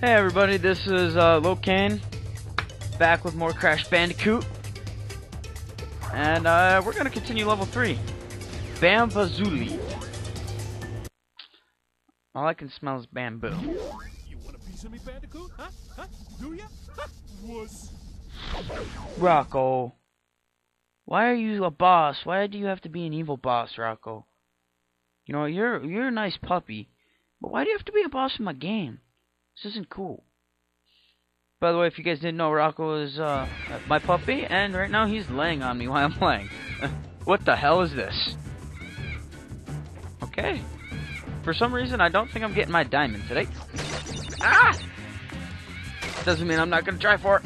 Hey everybody, this is uh, Locain, back with more Crash Bandicoot. And uh, we're gonna continue level 3. Bamboozled. All I can smell is bamboo. You want a piece of me, Bandicoot? Huh? Huh? Do ya? Huh? Wuss. Rocco. Why are you a boss? Why do you have to be an evil boss, Rocco? You know, you're you're a nice puppy, but why do you have to be a boss in my game? This isn't cool. By the way, if you guys didn't know, Rocco is uh, my puppy, and right now he's laying on me while I'm playing. what the hell is this? Okay. For some reason, I don't think I'm getting my diamond today. Ah! Doesn't mean I'm not gonna try for it,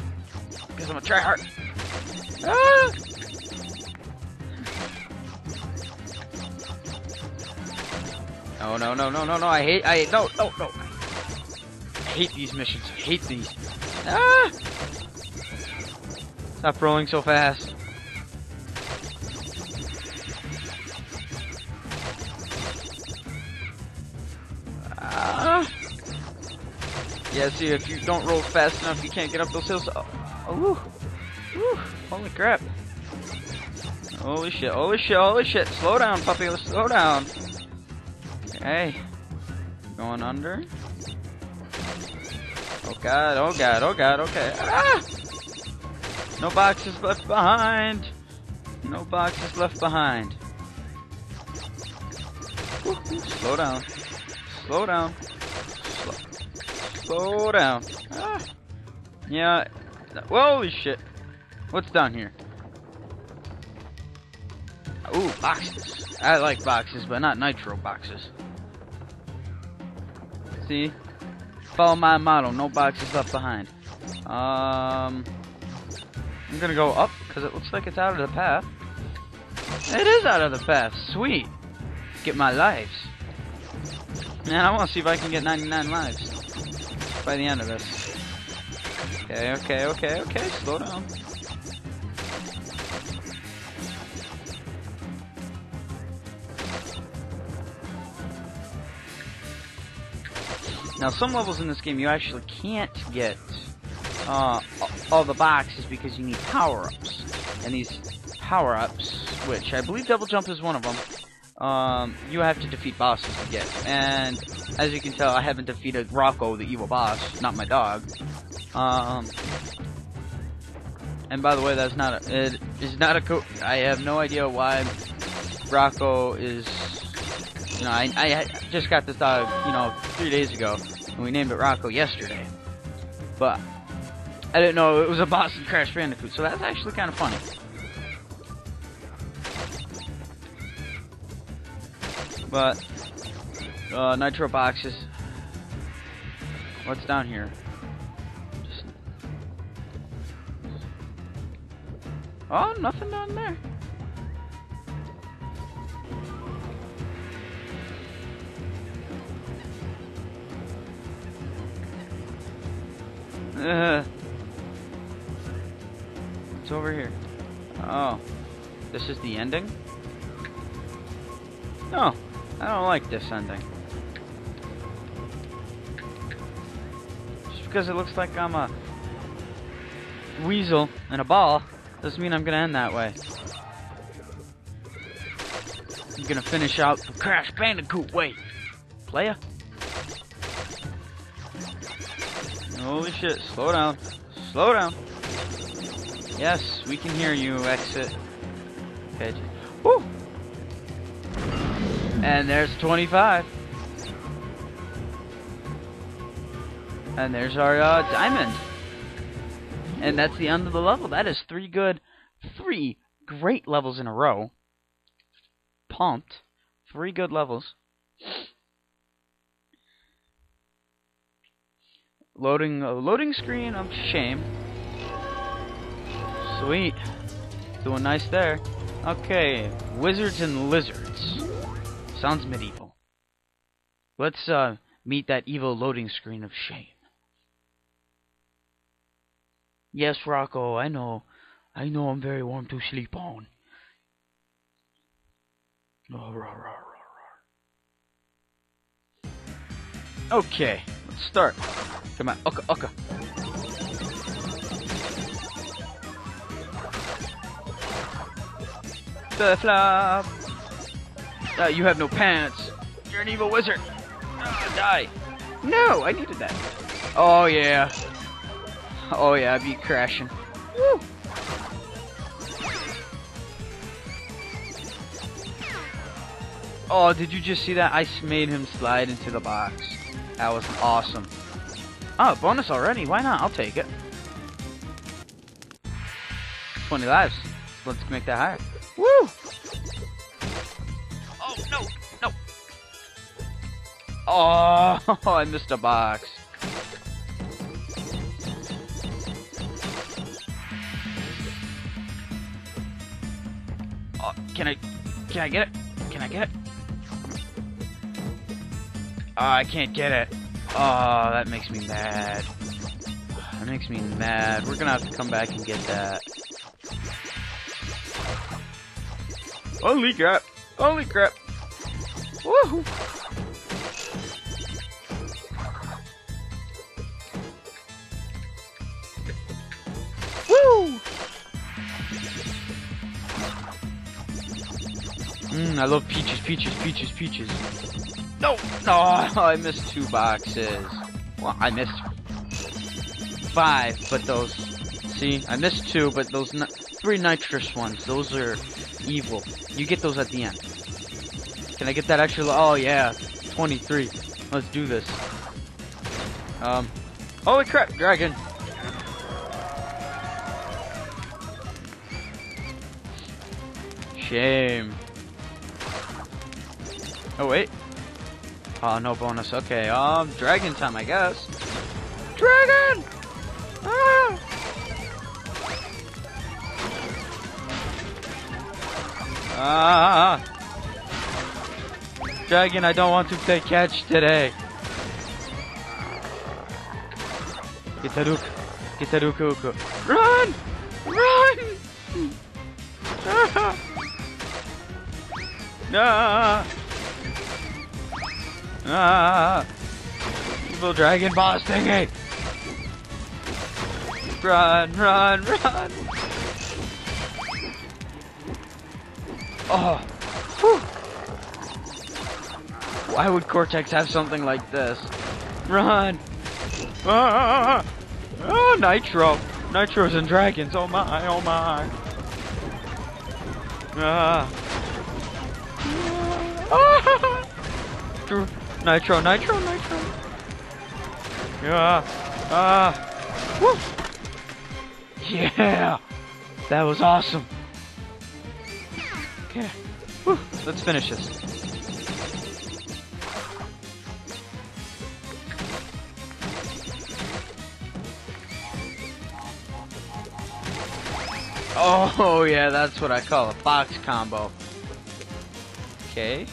because I'm gonna try hard. Ah! No, no, no, no, no, no, I hate, I, hate, no, no, no. Hate these missions, I hate these. Ah! Stop rolling so fast. Ah! Yeah, see, if you don't roll fast enough, you can't get up those hills. Oh, oh woo. Woo. Holy crap. Holy shit, holy shit, holy shit. Slow down, puppy, slow down. Okay. Going under. Oh god, oh god, oh god, okay. Ah! No boxes left behind. No boxes left behind. Slow down. Slow down. Slow, slow down. Ah. Yeah. Holy shit. What's down here? Ooh, boxes. I like boxes, but not nitro boxes. See? Follow my model, no boxes left behind. Um, I'm gonna go up, because it looks like it's out of the path. It is out of the path, sweet. Get my lives. Man, I want to see if I can get 99 lives by the end of this. Okay, okay, okay, okay, slow down. Now, some levels in this game you actually can't get uh, all the boxes because you need power-ups. And these power-ups, which I believe Double Jump is one of them, um, you have to defeat bosses to get. And as you can tell, I haven't defeated Rocco, the evil boss, not my dog. Um, and by the way, that's not a, it is not a co- I have no idea why Rocco is you know, I, I just got this dog, you know, three days ago, and we named it Rocco yesterday. But I didn't know it was a boss in Crash Bandicoot, so that's actually kind of funny. But uh, nitro boxes. What's down here? Just... Oh, nothing down there. It's over here. Oh. This is the ending? No. I don't like this ending. Just because it looks like I'm a weasel in a ball doesn't mean I'm gonna end that way. I'm gonna finish out the Crash Bandicoot way. Playa. Holy shit, slow down. Slow down. Yes, we can hear you, exit. Okay. Woo! And there's 25. And there's our uh, diamond. And that's the end of the level. That is three good, three great levels in a row. Pumped. Three good levels. Loading a loading screen of shame. Sweet. Doing nice there. Okay, wizards and lizards. Sounds medieval. Let's uh meet that evil loading screen of shame. Yes, Rocco, I know. I know I'm very warm to sleep on. Oh. Okay, let's start. Come on, Oka, Oka. The flop. Uh, you have no pants. You're an evil wizard. Uh, die. No, I needed that. Oh yeah. Oh yeah, I'd be crashing. Woo. Oh, did you just see that? I made him slide into the box. That was awesome. Oh, bonus already. Why not? I'll take it. 20 lives. Let's make that higher. Woo! Oh, no! No! Oh, I missed a box. Oh, can I... Can I get it? Can I get it? Oh, I can't get it. Oh, that makes me mad. That makes me mad. We're gonna have to come back and get that. Holy crap! Holy crap! Woohoo! Woo! Mmm, I love peaches, peaches, peaches, peaches. No! No! I missed two boxes. Well, I missed five, but those... See? I missed two, but those three nitrous ones, those are evil. You get those at the end. Can I get that extra... Oh, yeah. 23. Let's do this. Um... Holy crap, dragon! Shame. Oh, wait. Oh, no bonus. Okay, um, dragon time, I guess. Dragon! Ah! Ah! Dragon, I don't want to play catch today. get Gitaruka. Gitaruka uku. Run! Run! Ah! Ah! Ah! Evil dragon boss thingy! Run, run, run! Oh! Whew. Why would Cortex have something like this? Run! Ah! Oh, Nitro! Nitros and dragons, oh my, oh my! Ah! Ah! Nitro, nitro, nitro. Yeah. Ah. Woo. Yeah. That was awesome. Okay. Woo. Let's finish this. Oh, yeah, that's what I call a box combo. Okay.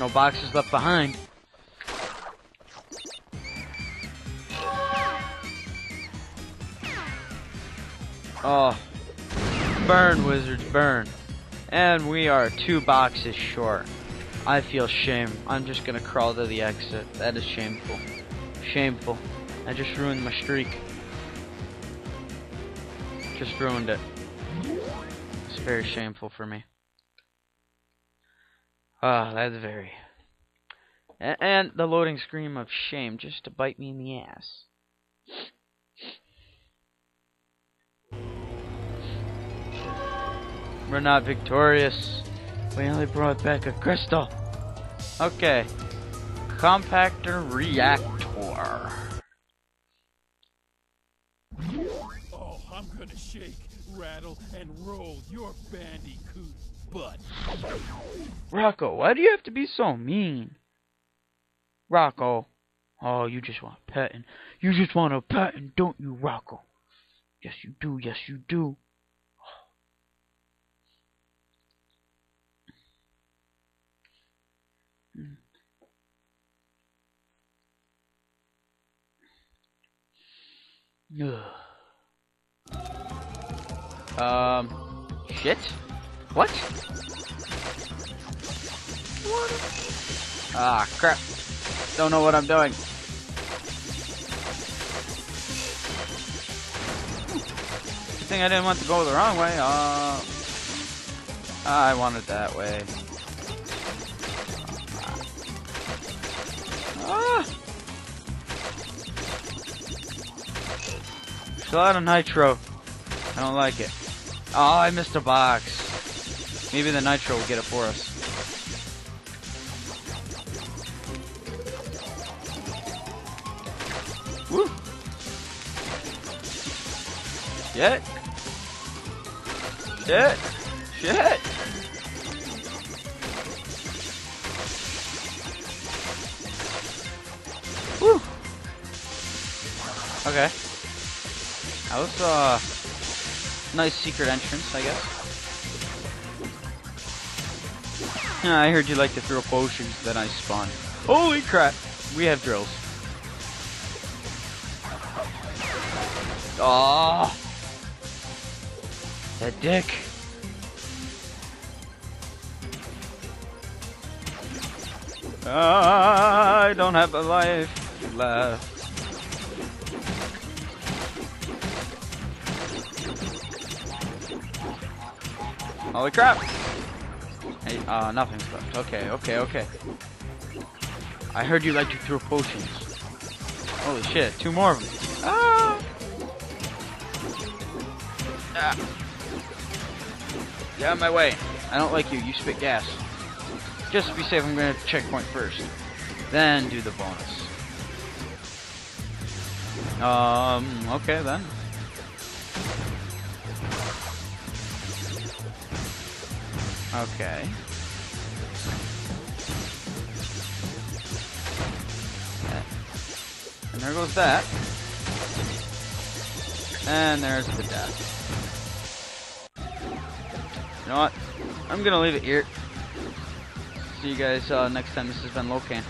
No boxes left behind. Oh. Burn, wizards, burn. And we are two boxes short. I feel shame. I'm just gonna crawl to the exit. That is shameful. Shameful. I just ruined my streak. Just ruined it. It's very shameful for me. Ah, that's very. And the loading scream of shame just to bite me in the ass. We're not victorious. We only brought back a crystal. Okay. Compactor reactor. Oh, I'm gonna shake, rattle, and roll your bandicoot butt. Rocco, why do you have to be so mean? Rocco. Oh, you just want petting. You just want a petting, don't you, Rocco? Yes, you do. Yes, you do. Ugh. Um, shit. What? Ah, crap. Don't know what I'm doing. Good thing I didn't want to go the wrong way. Uh, I wanted that way. Ah! There's a lot of nitro. I don't like it. Oh, I missed a box. Maybe the nitro will get it for us. Woo! Shit! Shit! Shit! Woo! Okay. That was, uh, nice secret entrance, I guess. I heard you like to throw potions, then I spawn. Holy crap! We have drills. Oh, that dick. I don't have a life left. Holy crap! Uh, nothing's left. Okay, okay, okay. I heard you like to throw potions. Holy shit, two more of them. Ah! Ah. Get out of my way. I don't like you. You spit gas. Just to be safe, I'm gonna checkpoint first. Then do the bonus. Um, okay then. Okay. And there goes that. And there's the death. You know what? I'm gonna leave it here. See you guys uh, next time. This has been Locain.